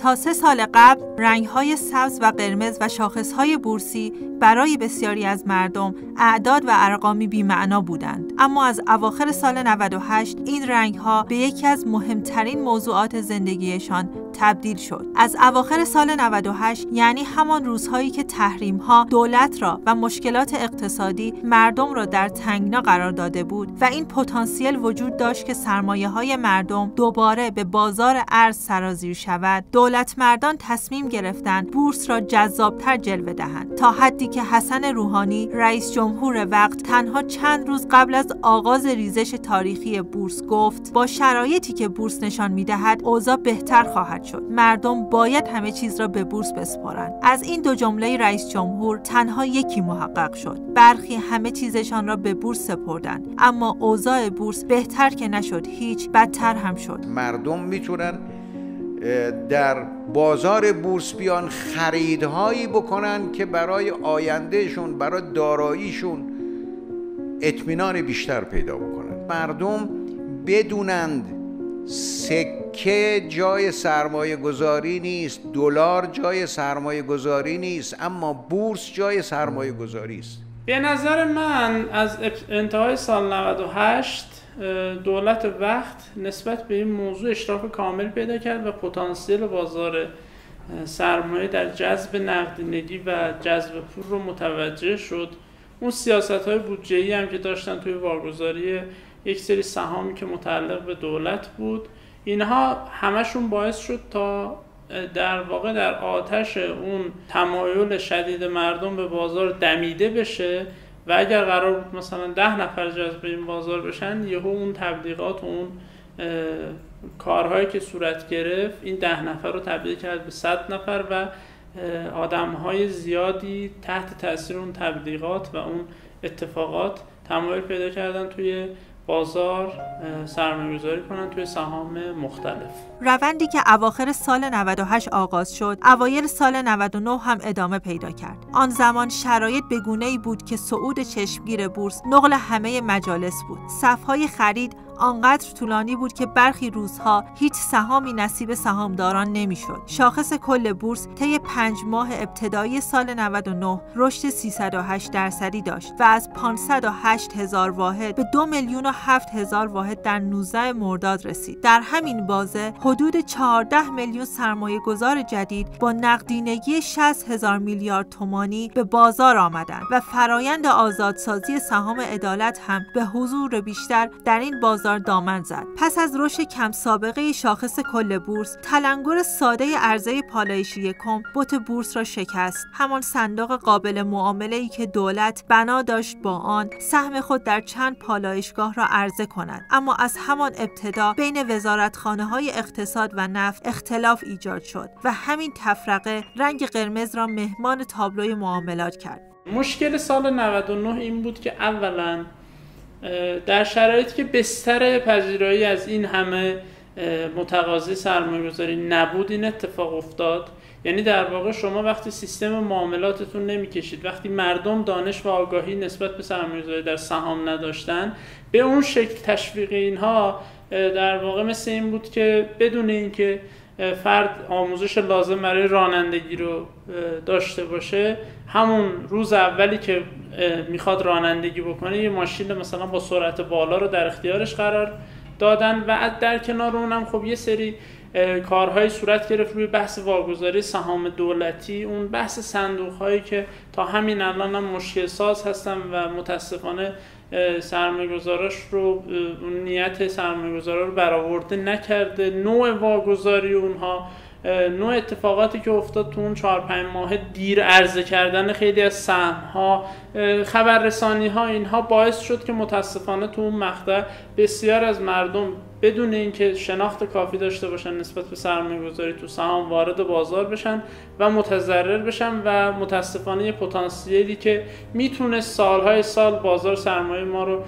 تا سه سال قبل رنگهای سبز و قرمز و شاخصهای بورسی برای بسیاری از مردم اعداد و ارقامی بیمعنا بودند. اما از اواخر سال 98 این رنگها به یکی از مهمترین موضوعات زندگیشان تبدیل شد. از اواخر سال 98 یعنی همان روزهایی که تحریم ها دولت را و مشکلات اقتصادی مردم را در تنگنا قرار داده بود و این پتانسیل وجود داشت که سرمایه های مردم دوباره به بازار ارز سرازیر شود دولت مردان تصمیم گرفتند بورس را جذابتر جلوه دهند. تا حدی که حسن روحانی رئیس جمهور وقت تنها چند روز قبل از آغاز ریزش تاریخی بورس گفت با شرایطی که بورس نشان می‌دهد اوضاع بهتر خواهد شد. مردم باید همه چیز را به بورس بسپارند. از این دو جمله رئیس جمهور تنها یکی محقق شد. برخی همه چیزشان را به بورس سپردند. اما اوضاع بورس بهتر که نشد هیچ بدتر هم شد. مردم می‌تونن در بازار بورس بیان خریدهایی بکنن که برای آیندهشون برای داراییشون اطمینان بیشتر پیدا بکنن. مردم بدونند سکه جای سرمایه گذاری نیست دلار جای سرمایه گذاری نیست اما بورس جای سرمایه گذاری است. به نظر من از انتهای سال 98 دولت وقت نسبت به این موضوع اشراف کامل پیدا کرد و پتانسیل بازار سرمایه در جذب نقدینگی و جذب پول رو متوجه شد. اون سیاست های بودجه هم که داشتن توی واگذاری یک سری سهامی که متعلق به دولت بود. اینها همشون باعث شد تا در واقع در آتش اون تمایل شدید مردم به بازار دمیده بشه و اگر قرار بود مثلا ده نفر جذب این بازار بشن یهو اون تبلیغات و اون کارهایی که صورت گرفت این ده نفر رو تبدیل کرد به صد نفر و آدم های زیادی تحت تاثیر اون تبلیغات و اون اتفاقات تمایل پیدا کردن توی بازار سرمایه گذاری کنن توی سهام مختلف. روندی که اواخر سال 98 آغاز شد اوایل سال 99 هم ادامه پیدا کرد. آن زمان شرایط به ای بود که صعود چشمگیر بورس نقل همه مجالس بود. صفهای خرید آنقدر طولانی بود که برخی روزها هیچ سهامی نصیب سهامداران نمی‌شد. شاخص کل بورس طی پنج ماه ابتدایی سال 99 رشد 308 درصدی داشت و از 508 هزار واحد به 2 میلیون و 7 هزار واحد در 19 مرداد رسید. در همین بازه حدود 14 میلیون سرمایه گذار جدید با نقدینگی 60 هزار میلیارد تومانی به بازار آمدند و فرایند آزادسازی سهام عدالت هم به حضور بیشتر در این بازار دامن زد. پس از رشد کم سابقه شاخص کل بورس تلنگر ساده عرضه پالایشی یکم بت بورس را شکست. همان صندوق قابل معامله ای که دولت بنا داشت با آن سهم خود در چند پالایشگاه را عرضه کند. اما از همان ابتدا بین وزارتخانه های اقتصاد و نفت اختلاف ایجاد شد و همین تفرقه رنگ قرمز را مهمان تابلوی معاملات کرد. مشکل سال 99 این بود که اولا در شرایطی که بستر پذیرایی از این همه متقاضی سرمایه گذاری نبود این اتفاق افتاد. یعنی در واقع شما وقتی سیستم معاملاتتون نمی‌کشید وقتی مردم دانش و آگاهی نسبت به سرمایه‌گذاری در سهام نداشتن به اون شکل تشویق اینها در واقع مثل این بود که بدون اینکه فرد آموزش لازم برای رانندگی رو داشته باشه. همون روز اولی که می‌خواد رانندگی بکنه یه ماشین مثلا با سرعت بالا رو در اختیارش قرار دادن و در کنار اونم خب یه سری کارهای صورت گرفت روی بحث واگذاری سهام دولتی اون بحث صندوق هایی که تا همین الان هم مشکل ساز هستن و متاسفانه سرمایه گذاراش رو نیت سرمایه گذارا رو برآورده نکرده. نوع واگذاری اونها نوع اتفاقاتی که افتاد تو اون چهار پنج ماه دیر عرضه کردن خیلی از سهم ها خبررسانی ها اینها باعث شد که متاسفانه تو اون مقطع بسیار از مردم بدون اینکه شناخت کافی داشته باشن نسبت به سرمایه گذاری تو سهام وارد بازار بشن و متضرر بشن و متاسفانه یه پتانسیلی که می‌تونه سالهای سال بازار سرمایه ما رو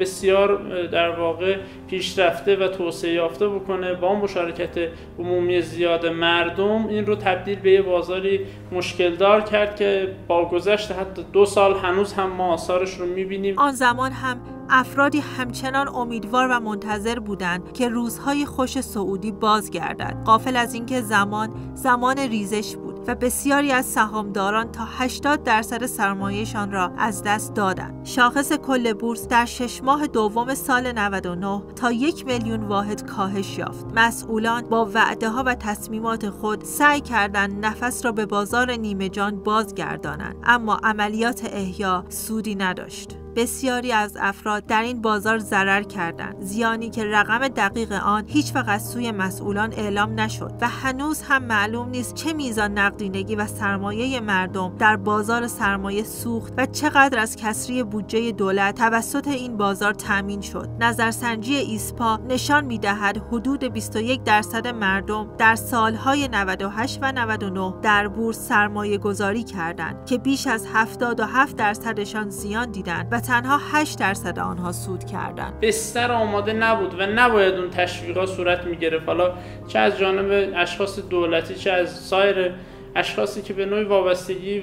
بسیار در واقع پیشرفته و توسعه یافته بکنه با مشارکت عمومی زیاد مردم این رو تبدیل به یه بازاری مشکل دار کرد که با گذشت حتی دو سال هنوز هم ما آثارش رو می‌بینیم. آن زمان هم افرادی همچنان امیدوار و منتظر بودند که روزهای خوش سعودی بازگردد قافل از اینکه زمان زمان ریزش بود و بسیاری از سهامداران تا 80 درصد سرمایهشان را از دست دادند. شاخص کل بورس در شش ماه دوم سال 99 تا یک میلیون واحد کاهش یافت. مسئولان با وعده ها و تصمیمات خود سعی کردند نفس را به بازار نیمه جان بازگردانند اما عملیات احیا سودی نداشت. بسیاری از افراد در این بازار ضرر کردند زیانی که رقم دقیق آن هیچ وقت سوی مسئولان اعلام نشد و هنوز هم معلوم نیست چه میزان نقدینگی و سرمایه مردم در بازار سرمایه سوخت و چقدر از کسری بودجه دولت توسط این بازار تامین شد. نظرسنجی ایسپا نشان می‌دهد حدود 21 درصد مردم در سالهای 98 و 99 در بورس سرمایه گذاری کردند که بیش از 77 درصدشان زیان دیدند و تنها 8 درصد آنها سود کردند. بستر آماده نبود و نباید اون تشویقات صورت می گرفت حالا چه از جانب اشخاص دولتی چه از سایر اشخاصی که به نوعی وابستگی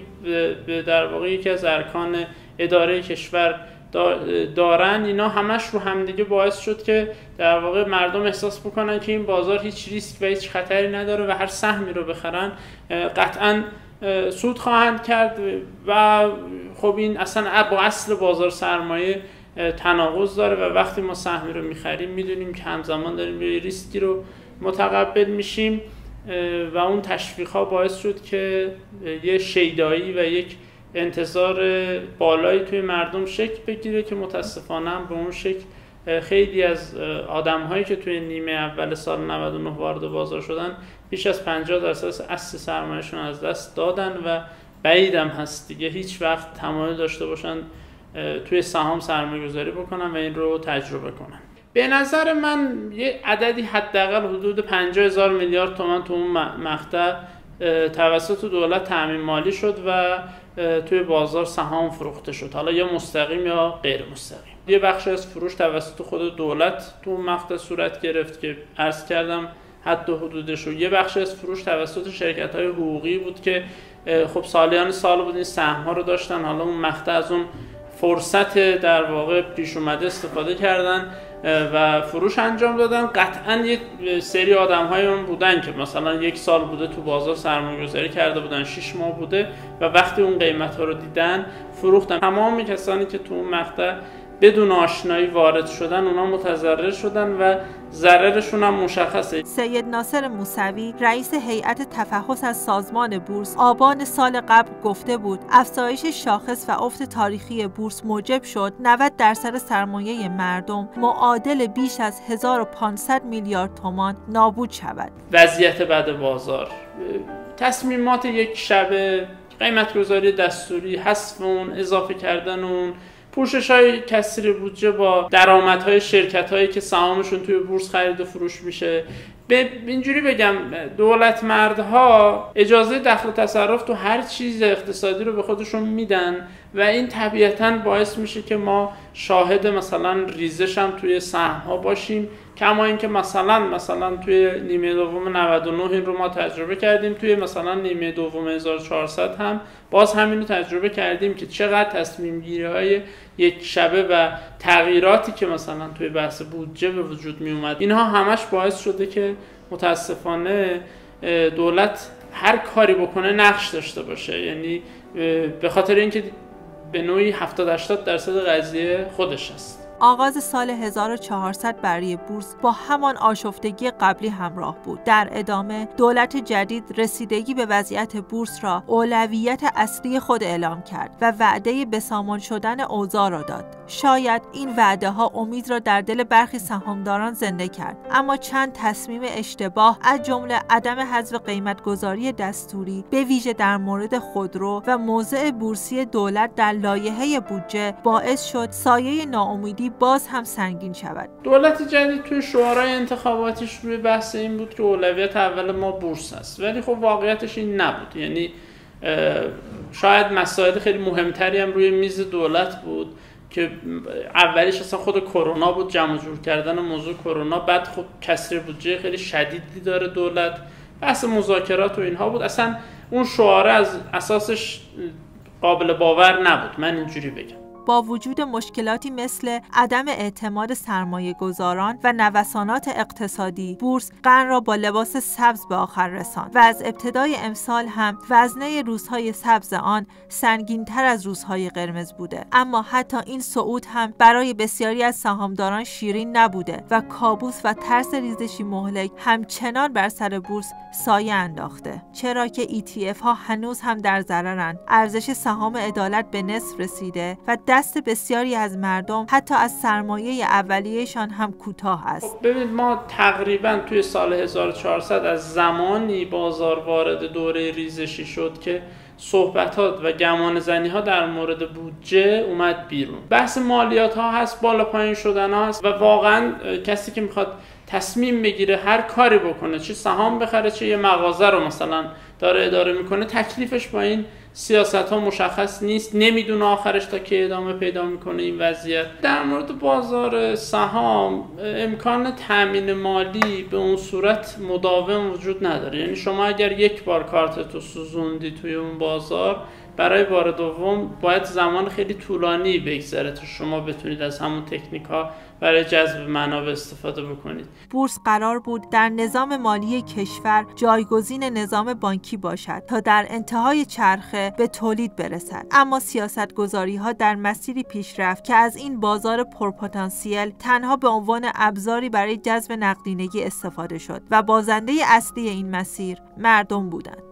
به در واقع یکی از ارکان اداره کشور دارن اینا همش رو همدیگه باعث شد که در واقع مردم احساس بکنن که این بازار هیچ ریسک و هیچ خطری نداره و هر سهمی رو بخرن قطعا سود خواهند کرد و خب این اصلا با اصل بازار سرمایه تناقض داره و وقتی ما سهمی رو می‌خریم می‌دونیم که همزمان داریم یه ریسکی رو متقبل میشیم و اون تشویق ها باعث شد که یه شیدایی و یک انتظار بالایی توی مردم شکل بگیره که متاسفانه هم به اون شکل خیلی از آدم هایی که توی نیمه اول سال 99 وارد بازار شدن بیش از 50 درصد اصل سرمایهشون از دست دادن و بعیدم هست دیگه. هیچ وقت تمایل داشته باشن توی سهام سرمایه گذاری بکنن و این رو تجربه کنن. به نظر من یه عددی حداقل حدود 50 هزار میلیارد تومن تو اون مقطع توسط دولت تعمین مالی شد و توی بازار سهام فروخته شد. حالا یا مستقیم یا غیر مستقیم. یه بخش از فروش توسط خود دولت تو اون مقطع صورت گرفت که عرض کردم حد و حدودش رو. یه بخش از فروش توسط شرکت های حقوقی بود که خب سالیان سال بود این سهم ها رو داشتن. حالا اون مقطع از اون فرصت در واقع پیش اومده استفاده کردن و فروش انجام دادن. قطعا یک سری آدم های اون بودن که مثلا یک سال بوده تو بازار سرمایه گذاری کرده بودن 6 ماه بوده و وقتی اون قیمت ها رو دیدن فروختن. تمام کسانی که تو اون مقطع بدون آشنایی وارد شدن اونا متضرر شدن و ضررشون هم مشخصه. سید ناصر موسوی رئیس هیئت تفحص از سازمان بورس آبان سال قبل گفته بود افزایش شاخص و افت تاریخی بورس موجب شد 90 درصد سرمایه مردم معادل بیش از 1500 میلیارد تومان نابود شود. وضعیت بعد بازار. تصمیمات یک شبه قیمتگذاری دستوری حذف اون اضافه کردن اون پوشش های کسری بودجه با درآمدهای شرکت هایی که سهامشون توی بورس خرید و فروش میشه. به اینجوری بگم دولت مردها اجازه دخل تصرف تو هر چیز اقتصادی رو به خودشون میدن و این طبیعتا باعث میشه که ما شاهد مثلا ریزش هم توی سهم ها باشیم. کما اینکه مثلا مثلا توی نیمه دوم 99 این رو ما تجربه کردیم توی مثلا نیمه دوم 1400 هم باز همین رو تجربه کردیم که چقدر تصمیم گیری های یک شبه و تغییراتی که مثلا توی بحث بودجه به وجود می اومد. اینها همش باعث شده که متاسفانه دولت هر کاری بکنه نقش داشته باشه. یعنی به خاطر اینکه به نوعی 70 80 درصد قضیه خودش است. آغاز سال 1400 برای بورس با همان آشفتگی قبلی همراه بود. در ادامه دولت جدید رسیدگی به وضعیت بورس را اولویت اصلی خود اعلام کرد و وعده بسامان شدن اوضاع را داد. شاید این وعده ها امید را در دل برخی سهامداران زنده کرد اما چند تصمیم اشتباه از جمله عدم حذف قیمتگذاری دستوری به ویژه در مورد خودرو و موضع بورسی دولت در لایحه بودجه باعث شد سایه ناامیدی باز هم سنگین شود. دولت جدید توی شعارهای انتخاباتیش روی بحث این بود که اولویت اول ما بورس است ولی خب واقعیتش این نبود. یعنی شاید مسائل خیلی مهمتری هم روی میز دولت بود که اولیش اصلا خود کرونا بود جمع جور کردن موضوع کرونا. بعد خب کسر بودجه خیلی شدیدی داره دولت. بحث مذاکرات و اینها بود. اصلا اون شعاره از اساسش قابل باور نبود. من اینجوری بگم. با وجود مشکلاتی مثل عدم اعتماد سرمایه گذاران و نوسانات اقتصادی بورس قرن را با لباس سبز به آخر رساند و از ابتدای امسال هم وزنه روزهای سبز آن سنگینتر از روزهای قرمز بوده. اما حتی این صعود هم برای بسیاری از سهامداران شیرین نبوده و کابوس و ترس ریزشی مهلک همچنان بر سر بورس سایه انداخته. چرا که ETF ها هنوز هم در ضررند. ارزش سهام عدالت به نصف رسیده و دست بسیاری از مردم حتی از سرمایه اولیهشان هم کوتاه است. خب ببینید ما تقریبا توی سال 1400 از زمانی بازار وارد دوره ریزشی شد که صحبتات و گمان زنی ها در مورد بودجه اومد بیرون. بحث مالیات ها هست بالا پایین شدن ها هست و واقعا کسی که می‌خواد تصمیم بگیره هر کاری بکنه چه سهام بخره چه یه مغازه رو مثلا داره اداره می‌کنه تکلیفش با این سیاست ها مشخص نیست. نمی‌دونه آخرش تا که ادامه پیدا می‌کنه این وضعیت. در مورد بازار سهام امکان تامین مالی به اون صورت مداوم وجود نداره. یعنی شما اگر یک بار کارت تو سوزوندی توی اون بازار برای بار دوم باید زمان خیلی طولانی بگذره تا شما بتونید از همون تکنیک ها برای جذب منابع استفاده بکنید. بورس قرار بود در نظام مالی کشور جایگزین نظام بانکی باشد تا در انتهای چرخه به تولید برسد. اما سیاست گذاری ها در مسیری پیش رفت که از این بازار پرپتانسیل تنها به عنوان ابزاری برای جذب نقدینگی استفاده شد و بازنده اصلی این مسیر مردم بودند.